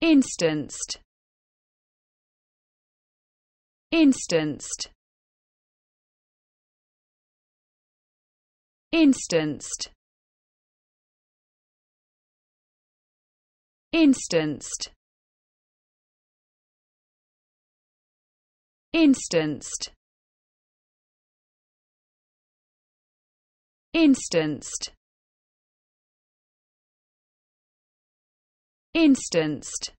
instanced instanced instanced instanced instanced instanced instanced